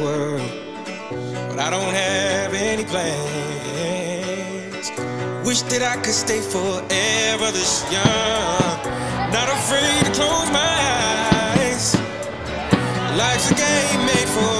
World, but I don't have any plans. Wish that I could stay forever this young, not afraid to close my eyes. Life's a game made for